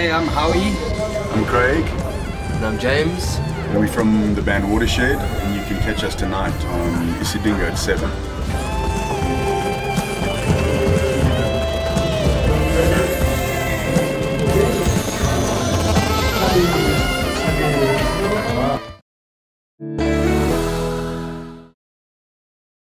Hey, I'm Howie. I'm Craig, And I'm James. and we're from the band Watershed, and you can catch us tonight on Isidingo at 7.